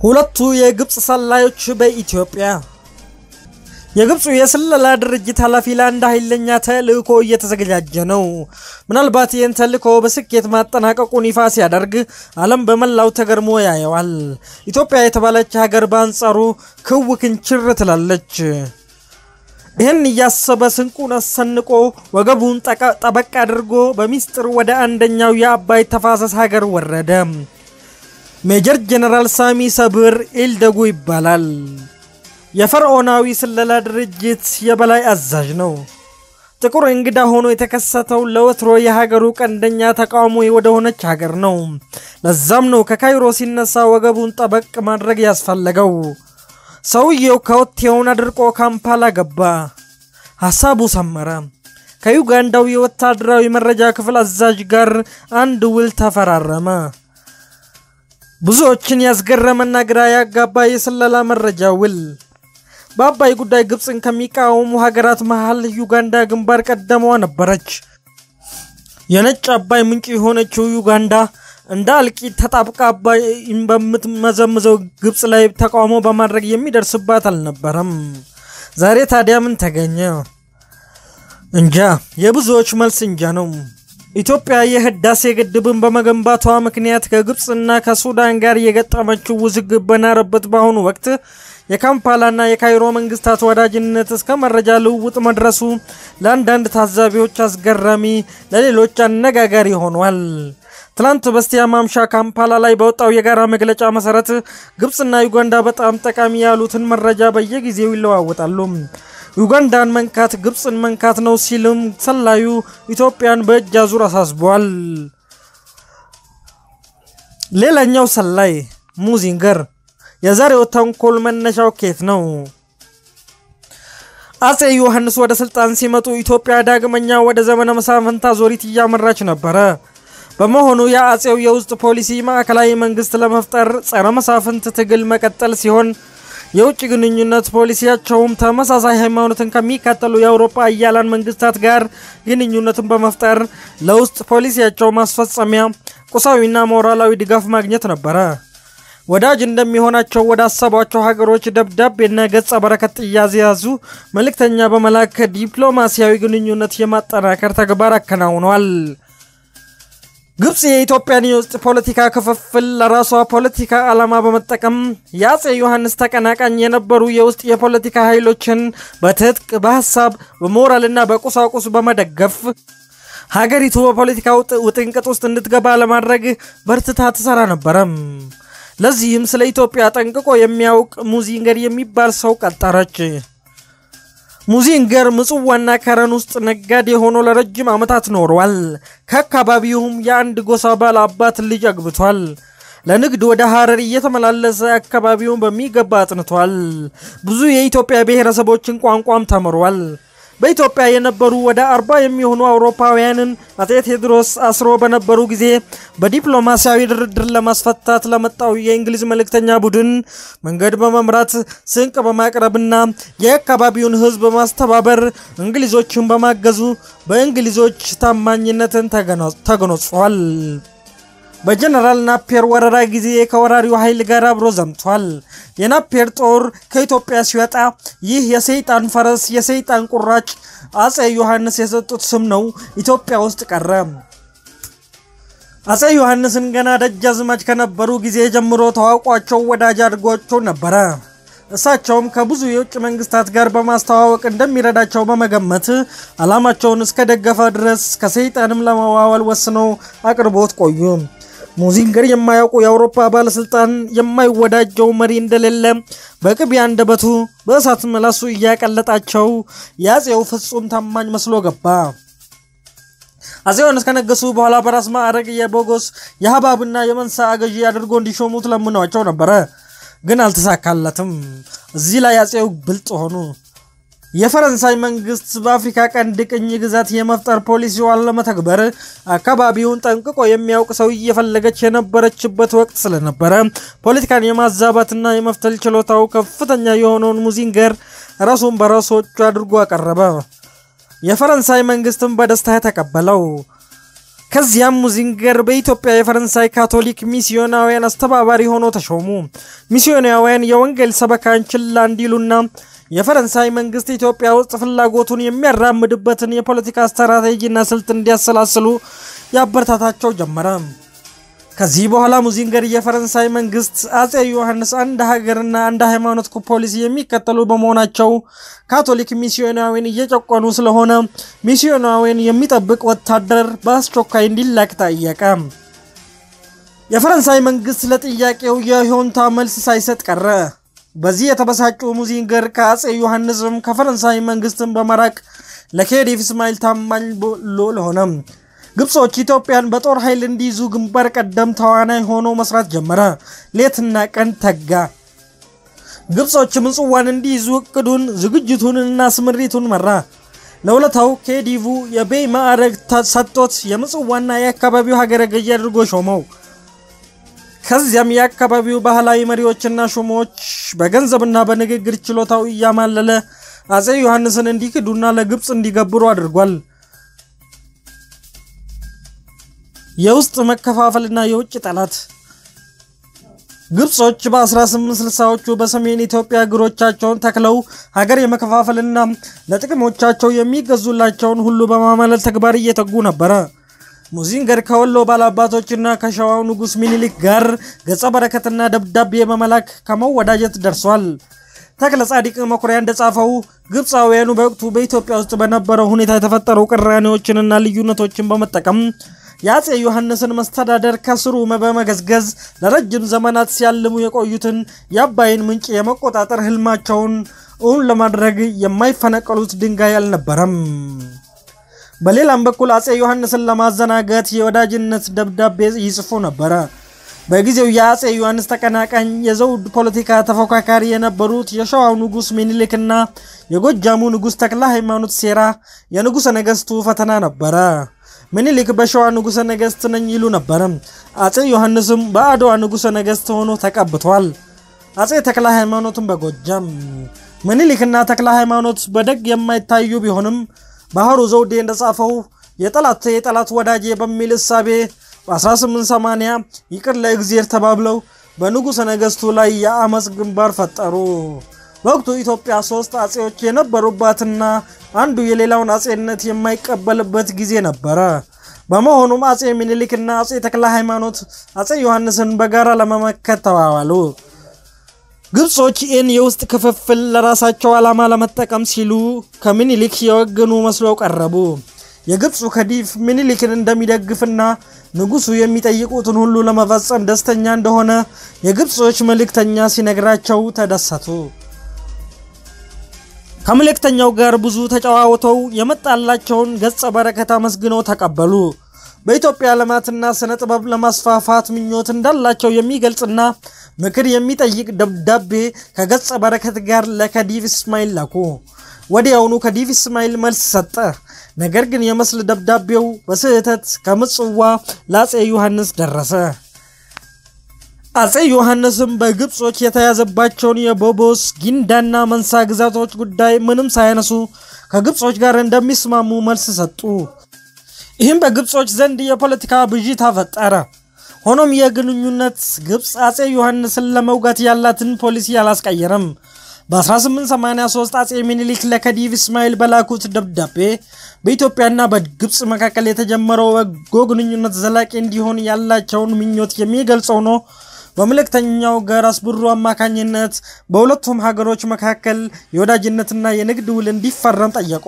ሁለቱ የግብፅ ሰላዮች በኢትዮጵያ የግብፁ የስለላ ድርጅት ኃላፊ ለአንድ ኃይለኛ ተልእኮ እየተዘገጃጀ ነው። ምናልባት ይህን ተልእኮ በስኬት ማጠናቀቁን ይፋ ሲያደርግ ዓለም በመላው ተገርሞ ያየዋል። ኢትዮጵያ የተባለች ሀገር በአንጻሩ ክው ክንችር ትላለች። ይህን እያሰበ ስንቁን አሰንቆ ወገቡን ጠበቅ አድርጎ በሚስጥር ወደ አንደኛው የአባይ ተፋሰስ ሀገር ወረደ። ሜጀር ጀነራል ሳሚ ሰብር ኢልደጉ ይባላል። የፈርዖናዊ ስለላ ድርጅት የበላይ አዛዥ ነው። ጥቁር እንግዳ ሆኖ የተከሰተው ለወትሮ የሀገሩ ቀንደኛ ተቃውሞ ወደ ሆነች ሀገር ነው። ለዛም ነው ከካይሮ ሲነሳ ወገቡን ጠበቅ ማድረግ ያስፈለገው። ሰውየው ከወቴውን አድርቆ ካምፓላ ገባ። ሐሳቡ ሰመረ። ከዩጋንዳው የወታደራዊ መረጃ ክፍል አዛዥ ጋር አንድ ውል ተፈራረመ። ብዙዎችን ያስገረመና ግራ ያጋባ የስለላ መረጃ ውል። በአባይ ጉዳይ ግብፅን ከሚቃወሙ ሀገራት መሃል ዩጋንዳ ግንባር ቀደሟ ነበረች። የነጭ አባይ ምንጭ የሆነችው ዩጋንዳ እንደ አልቂት ተጣብቃ አባይን በምትመዘምዘው ግብፅ ላይ ተቃውሞ በማድረግ የሚደርስባት አልነበረም። ዛሬ ታዲያ ምን ተገኘ? እንጃ። የብዙዎች መልስ እንጃ ነው። ኢትዮጵያ የህዳሴ ግድብን በመገንባቷ ምክንያት ከግብፅና ከሱዳን ጋር የገጠመችው ውዝግብ በናረበት በአሁኑ ወቅት የካምፓላና የካይሮ መንግስታት ወዳጅነት እስከ መረጃ ልውውጥ መድረሱ ለአንዳንድ ታዛቢዎች አስገራሚ፣ ለሌሎች አነጋጋሪ ሆኗል። ትላንት በስቲያ ማምሻ ካምፓላ ላይ በወጣው የጋራ መግለጫ መሰረት ግብፅና ዩጋንዳ በጣም ጠቃሚ ያሉትን መረጃ በየጊዜው ይለዋወጣሉ። ዩጋንዳን መንካት ግብፅን መንካት ነው ሲልም ሰላዩ ኢትዮጵያን በእጅ አዙር አሳስቧል። ሌላኛው ሰላይ ሙዚንገር የዛሬው ተንኮል መነሻው ኬት ነው? አጼ ዮሐንስ ወደ ስልጣን ሲመጡ ኢትዮጵያ ዳግመኛ ወደ ዘመነ መሳፍንት አዙሪት እያመራች ነበረ። በመሆኑ የአጼው የውስጥ ፖሊሲ ማዕከላዊ መንግስት ለመፍጠር ጸረ መሳፍንት ትግል መቀጠል ሲሆን የውጭ ግንኙነት ፖሊሲያቸውም ተመሳሳይ ሃይማኖትን ከሚከተሉ የአውሮፓ አያላን መንግስታት ጋር ግንኙነትን በመፍጠር ለውስጥ ፖሊሲያቸው ማስፈጸሚያ ቁሳዊና ሞራላዊ ድጋፍ ማግኘት ነበረ። ወዳጅ እንደሚሆናቸው ወደ ሀገሮች ደብዳቤና ገጸ በረከት እያዘያዙ መልእክተኛ በመላክ ዲፕሎማሲያዊ ግንኙነት የማጠናከር ተግባር አከናውኗል። ግብፅ የኢትዮጵያን የውስጥ ፖለቲካ ክፍፍል ለራሷ ፖለቲካ ዓላማ በመጠቀም የአጼ ዮሐንስ ተቀናቃኝ የነበሩ የውስጥ የፖለቲካ ኃይሎችን በትጥቅ፣ በሀሳብ፣ በሞራልና በቁሳቁስ በመደገፍ ሀገሪቱ በፖለቲካ ውጥንቅጥ ውስጥ እንድትገባ ለማድረግ በርትታ ትሰራ ነበረም። ለዚህም ስለ ኢትዮጵያ ጠንቅቆ የሚያውቅ ሙዚንገር የሚባል ሰው ቀጠረች። ሙዚንገር ምጽዋና ከረን ውስጥ ነጋዴ ሆኖ ለረጅም ዓመታት ኖሯል። ከአካባቢውም የአንድ ጎሳ ባለ አባት ልጅ አግብቷል። ለንግድ ወደ ሀረር እየተመላለሰ አካባቢውን በሚገባ አጥንቷል። ብዙ የኢትዮጵያ ብሔረሰቦችን ቋንቋም ተምሯል። በኢትዮጵያ የነበሩ ወደ አርባ የሚሆኑ አውሮፓውያንን አጼ ቴዎድሮስ አስሮ በነበሩ ጊዜ በዲፕሎማሲያዊ ድርድር ለማስፈታት ለመጣው የእንግሊዝ መልእክተኛ ቡድን መንገድ በመምራት ስንቅ በማቅረብና የአካባቢውን ሕዝብ በማስተባበር እንግሊዞችን በማገዙ በእንግሊዞች ታማኝነትን ተጎናጽፏል። በጀነራል ናፔር ወረራ ጊዜ ከወራሪው ኃይል ጋር አብሮ ዘምቷል። የናፔር ጦር ከኢትዮጵያ ሲወጣ ይህ የሰይጣን ፈረስ የሰይጣን ቁራጭ አጼ ዮሐንስ የሰጡት ስም ነው ኢትዮጵያ ውስጥ ቀረ። አጼ ዮሐንስን ገና ደጃዝማች ከነበሩ ጊዜ ጀምሮ ተዋውቋቸው ወዳጅ አድርጓቸው ነበረ። እሳቸውም ከብዙ የውጭ መንግስታት ጋር በማስተዋወቅ እንደሚረዳቸው በመገመት ዓላማቸውን እስከደገፈ ድረስ ከሰይጣንም ለመዋዋል ወስነው አቅርቦት ቆዩ። ሙዚንገር የማያውቁ የአውሮፓ ባለስልጣን የማይወዳጀው መሪ እንደሌለ በቅቤ አንደበቱ በእሳት መላሱ እያቀለጣቸው የአጼው ፍጹም ታማኝ መስሎ ገባ። አጼ ዮሐንስ ከነገሱ በኋላ በራስ ማዕረግ የቦጎስ የሀባብና የመንሳ አገዢ አድርጎ እንዲሾሙት ለምነዋቸው ነበረ። ግን አልተሳካለትም። እዚህ ላይ አጼው ብልጥ ሆኑ። የፈረንሳይ መንግስት በአፍሪካ ቀንድ ቅኝ ግዛት የመፍጠር ፖሊሲዋን ለመተግበር አካባቢውን ጠንቅቆ የሚያውቅ ሰው እየፈለገች የነበረችበት ወቅት ስለነበረ ፖለቲካን የማዛባትና የመፍተል ችሎታው ከፍተኛ የሆነውን ሙዚንገር ራሱን በራሶቹ አድርጎ አቀረበ። የፈረንሳይ መንግስትም በደስታ ተቀበለው። ከዚያም ሙዚንገር በኢትዮጵያ የፈረንሳይ ካቶሊክ ሚስዮናውያን አስተባባሪ ሆኖ ተሾሙ። ሚስዮናውያን የወንጌል ሰበካን ችላ እንዲሉና የፈረንሳይ መንግስት ኢትዮጵያ ውስጥ ፍላጎቱን የሚያራምድበትን የፖለቲካ ስትራቴጂና ስልት እንዲያሰላስሉ ያበረታታቸው ጀመረ። ከዚህ በኋላ ሙዚንገር የፈረንሳይ መንግስት አጼ ዮሐንስ አንድ ሀገርና አንድ ሃይማኖት ፖሊሲ የሚከተሉ በመሆናቸው ካቶሊክ ሚስዮናዊን እየጨቆኑ ስለሆነ ሚስዮናዊን የሚጠብቅ ወታደር በአስቸኳይ እንዲላክ ጠየቀ። የፈረንሳይ መንግስት ለጥያቄው የሆንታ መልስ ሳይሰጥ ቀረ። በዚህ የተበሳጩ ሙዚንገር ከአጼ ዮሐንስም ከፈረንሳይ መንግስትን በመራቅ ለኬዲቭ እስማኤል ታማኝ ሎሌ ሆነ። ግብጾች ኢትዮጵያን በጦር ኃይል እንዲይዙ ግንባር ቀደም ተዋናይ ሆኖ መስራት ጀመረ። ሌትና ቀን ተጋ። ግብጾች ምጽዋን እንዲይዙ እቅዱን ዝግጅቱንና ስምሪቱን መራ። ለውለታው ኬዲቭ የቤይ ማዕረግ ሰጥቶት የምጽዋና የአካባቢው ሀገረ ገዢ አድርጎ ሾመው። ከዚያም የአካባቢው ባህላዊ መሪዎችና ሹሞች በገንዘብና በንግግር ችሎታው እያማለለ አጼ ዮሐንስን እንዲክዱና ለግብፅ እንዲገብሩ አድርጓል። የውስጥ መከፋፈልና የውጭ ጠላት ግብጾች በ1860ዎቹ በሰሜን ኢትዮጵያ እግሮቻቸውን ተክለው ሀገር የመከፋፈልና ለጥቅሞቻቸው የሚገዙላቸውን ሁሉ በማማለል ተግባር እየተጉ ነበረ። ሙዚንገር ከወሎ ባላባቶችና ከሸዋው ንጉሥ ሚኒሊክ ጋር ገጸ በረከትና ደብዳቤ በመላክ ከመወዳጀት ደርሷል። ተክለ ጻዲቅ መኩሪያ እንደጻፈው ግብፃውያኑ በወቅቱ በኢትዮጵያ ውስጥ በነበረው ሁኔታ የተፈጠሩ ቅራኔዎችንና ልዩነቶችን በመጠቀም የአጼ ዮሐንስን መስተዳደር ከስሩ በመገዝገዝ ለረጅም ዘመናት ሲያልሙ የቆዩትን የአባይን ምንጭ የመቆጣጠር ህልማቸውን እውን ለማድረግ የማይፈነቀሉት ድንጋይ አልነበረም። በሌላም በኩል አጼ ዮሐንስን ለማዘናጋት የወዳጅነት ደብዳቤ ይጽፉ ነበረ። በጊዜው የአጼ ዮሐንስ ተቀናቃኝ የዘውድ ፖለቲካ ተፎካካሪ የነበሩት የሸዋው ንጉሥ ሚኒሊክና የጎጃሙ ንጉሥ ተክለ ሃይማኖት ሴራ የንጉሠ ነገሥቱ ፈተና ነበረ። ምኒልክ በሸዋ ንጉሠ ነገሥት ነኝ ይሉ ነበረ። አጼ ዮሐንስም በአድዋ ንጉሠ ነገሥት ሆኖ ተቀብቷል። አጼ ተክለ ሃይማኖትም በጎጃም። ምኒልክና ተክለ ሃይማኖት በደግ የማይታዩ ቢሆንም ባህሩ ዘውዴ እንደጻፈው የጠላት የጠላት ወዳጄ በሚል እሳቤ በ1880 ይቅር ለእግዚአብሔር ተባብለው በንጉሠ ነገሥቱ ላይ የአመፅ ግንባር ፈጠሩ። በወቅቱ ኢትዮጵያ ሶስት አጼዎች የነበሩባትና አንዱ የሌላውን አጼነት የማይቀበልበት ጊዜ ነበረ። በመሆኑም አጼ ሚኒሊክና አጼ ተክለ ሃይማኖት አጼ ዮሐንስን በጋራ ለመመከት ተዋዋሉ። ግብጾች ይህን የውስጥ ክፍፍል ለራሳቸው ዓላማ ለመጠቀም ሲሉ ከምኒሊክ የወገኑ መስለው ቀረቡ። የግብፁ ከዲፍ ምኒልክን እንደሚደግፍና ንጉሱ የሚጠይቁትን ሁሉ ለመፈጸም ደስተኛ እንደሆነ የግብጾች መልእክተኛ ሲነግራቸው ተደሰቱ። ከመልእክተኛው ጋር ብዙ ተጨዋውተው የመጣላቸውን ገጸ በረከት አመስግነው ተቀበሉ። በኢትዮጵያ ልማትና ስነ ጥበብ ለማስፋፋት ምኞት እንዳላቸው የሚገልጽና ምክር የሚጠይቅ ደብዳቤ ከገጸ በረከት ጋር ለከዲቭ እስማኤል ላኩ። ወዲያውኑ ከዲቭ እስማኤል መልስ ሰጠ። ነገር ግን የመስል ደብዳቤው በስህተት ከምጽዋ ለአጼ ዮሐንስ ደረሰ። አጼ ዮሐንስም በግብጾች የተያዘባቸውን የቦቦስ ጊንዳና መንሳ ግዛቶች ጉዳይ ምንም ሳያነሱ ከግብጾች ጋር እንደሚስማሙ መልስ ሰጡ። ይህም በግብጾች ዘንድ የፖለቲካ ብዥታ ፈጠረ። ሆኖም የግንኙነት ግብፅ አጼ ዮሐንስን ለመውጋት ያላትን ፖሊሲ አላስቀየረም። በ1883 አጼ ሚኒሊክ ለከዲቭ እስማኤል በላኩት ደብዳቤ በኢትዮጵያና በግብፅ መካከል የተጀመረው በጎ ግንኙነት ዘላቂ እንዲሆን ያላቸውን ምኞት የሚገልጸው ነው። በመልእክተኛው ጋር አስብሩ አማካኝነት በሁለቱም ሀገሮች መካከል የወዳጅነትና የንግድ ውል እንዲፈረም ጠየቁ።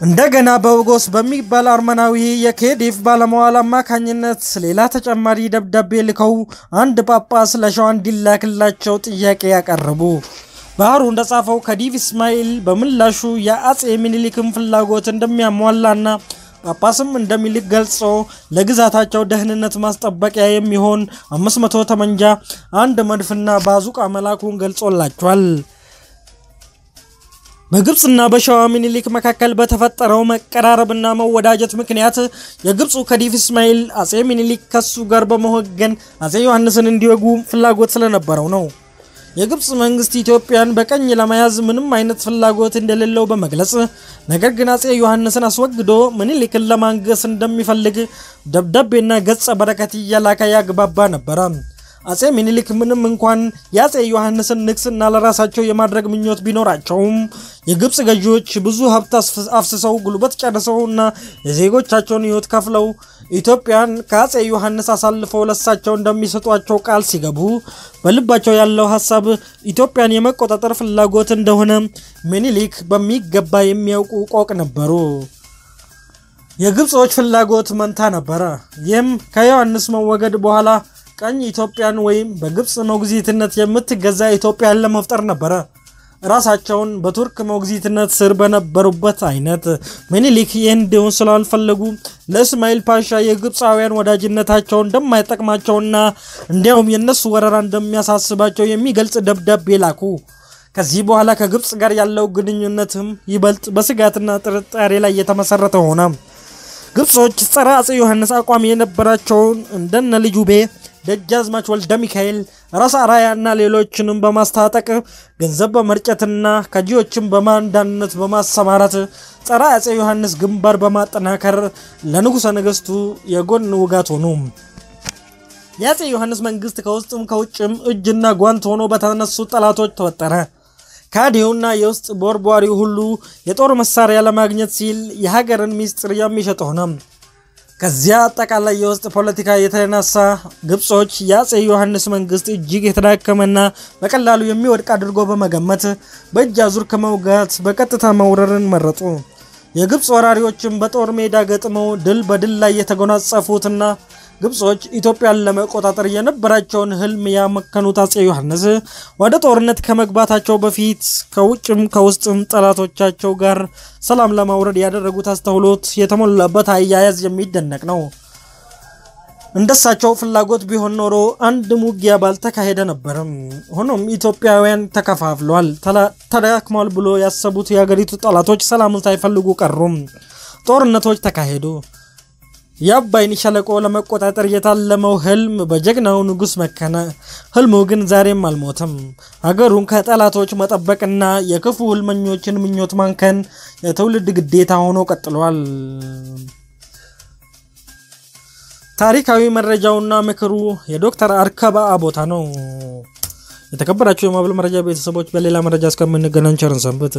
እንደገና በኦጎስ በሚባል አርመናዊ የኬዲቭ ባለመዋል አማካኝነት ሌላ ተጨማሪ ደብዳቤ ልከው አንድ ጳጳስ ለሸዋ እንዲላክላቸው ጥያቄ ያቀረቡ። ባህሩ እንደጻፈው ከዲቭ እስማኤል በምላሹ የአጼ ሚኒሊክን ፍላጎት እንደሚያሟላና ጳጳስም እንደሚልክ ገልጾ ለግዛታቸው ደህንነት ማስጠበቂያ የሚሆን 500 ጠመንጃ፣ አንድ መድፍና ባዙቃ መላኩን ገልጾላቸዋል። በግብፅና በሸዋ ሚኒሊክ መካከል በተፈጠረው መቀራረብና መወዳጀት ምክንያት የግብፁ ከዲቭ እስማኤል አጼ ሚኒሊክ ከሱ ጋር በመወገን አጼ ዮሐንስን እንዲወጉ ፍላጎት ስለነበረው ነው። የግብፅ መንግስት ኢትዮጵያን በቀኝ ለመያዝ ምንም አይነት ፍላጎት እንደሌለው በመግለጽ ነገር ግን አጼ ዮሐንስን አስወግዶ ምኒልክን ለማንገስ እንደሚፈልግ ደብዳቤና ገጸ በረከት እየላከ ያግባባ ነበረ። አጼ ሚኒሊክ ምንም እንኳን የአጼ ዮሐንስን ንግስና ለራሳቸው የማድረግ ምኞት ቢኖራቸውም የግብፅ ገዢዎች ብዙ ሀብት አፍስሰው ጉልበት ጨርሰው እና የዜጎቻቸውን ሕይወት ከፍለው ኢትዮጵያን ከአጼ ዮሐንስ አሳልፈው ለሳቸው እንደሚሰጧቸው ቃል ሲገቡ በልባቸው ያለው ሀሳብ ኢትዮጵያን የመቆጣጠር ፍላጎት እንደሆነ ሚኒሊክ በሚገባ የሚያውቁ ቆቅ ነበሩ። የግብፆች ፍላጎት መንታ ነበረ። ይህም ከዮሐንስ መወገድ በኋላ ቀኝ ኢትዮጵያን ወይም በግብፅ ሞግዚትነት የምትገዛ ኢትዮጵያን ለመፍጠር ነበረ። ራሳቸውን በቱርክ ሞግዚትነት ስር በነበሩበት አይነት ሚኒሊክ ይህን እንዲሆን ስላልፈለጉ ለእስማኤል ፓሻ የግብፃውያን ወዳጅነታቸው እንደማይጠቅማቸውና እንዲያውም የእነሱ ወረራ እንደሚያሳስባቸው የሚገልጽ ደብዳቤ ላኩ። ከዚህ በኋላ ከግብፅ ጋር ያለው ግንኙነትም ይበልጥ በስጋትና ጥርጣሬ ላይ የተመሰረተ ሆነ። ግብጾች ጸረ አጼ ዮሐንስ አቋም የነበራቸውን እንደነ ልጁቤ ደጃዝማች ወልደ ሚካኤል ራስ አራያ እና ሌሎችንም በማስታጠቅ ገንዘብ በመርጨትና ከጂዎችን በማንዳነት በማሰማራት ጸረ አጼ ዮሐንስ ግንባር በማጠናከር ለንጉሠ ነገሥቱ የጎን ውጋት ሆኑ። የአጼ ዮሐንስ መንግስት ከውስጥም ከውጭም እጅና ጓንት ሆኖ በተነሱ ጠላቶች ተወጠረ። ካዲውና የውስጥ ቦርቧሪው ሁሉ የጦር መሳሪያ ለማግኘት ሲል የሀገርን ሚስጥር የሚሸጥ ሆነ። ከዚያ አጠቃላይ የውስጥ ፖለቲካ የተነሳ ግብጾች የአጼ ዮሐንስ መንግስት እጅግ የተዳከመና በቀላሉ የሚወድቅ አድርጎ በመገመት በእጅ አዙር ከመውጋት በቀጥታ መውረርን መረጡ። የግብፅ ወራሪዎችም በጦር ሜዳ ገጥመው ድል በድል ላይ የተጎናጸፉትና ግብጾች ኢትዮጵያን ለመቆጣጠር የነበራቸውን ህልም ያመከኑት አጼ ዮሐንስ ወደ ጦርነት ከመግባታቸው በፊት ከውጭም ከውስጥም ጠላቶቻቸው ጋር ሰላም ለማውረድ ያደረጉት አስተውሎት የተሞላበት አያያዝ የሚደነቅ ነው። እንደሳቸው ፍላጎት ቢሆን ኖሮ አንድም ውጊያ ባልተካሄደ ነበርም። ሆኖም ኢትዮጵያውያን ተከፋፍለዋል፣ ተዳክሟል ብሎ ያሰቡት የሀገሪቱ ጠላቶች ሰላምን ሳይፈልጉ ቀሩም። ጦርነቶች ተካሄዱ። የአባይን ሸለቆ ለመቆጣጠር የታለመው ህልም በጀግናው ንጉሥ መከነ። ህልሙ ግን ዛሬም አልሞተም። ሀገሩን ከጠላቶች መጠበቅና የክፉ ህልመኞችን ምኞት ማንከን የትውልድ ግዴታ ሆኖ ቀጥሏል። ታሪካዊ መረጃውና ምክሩ የዶክተር አርከበ አቦታ ነው። የተከበራቸው የማብል መረጃ ቤተሰቦች በሌላ መረጃ እስከምንገናኝ ቸርን ሰንብት።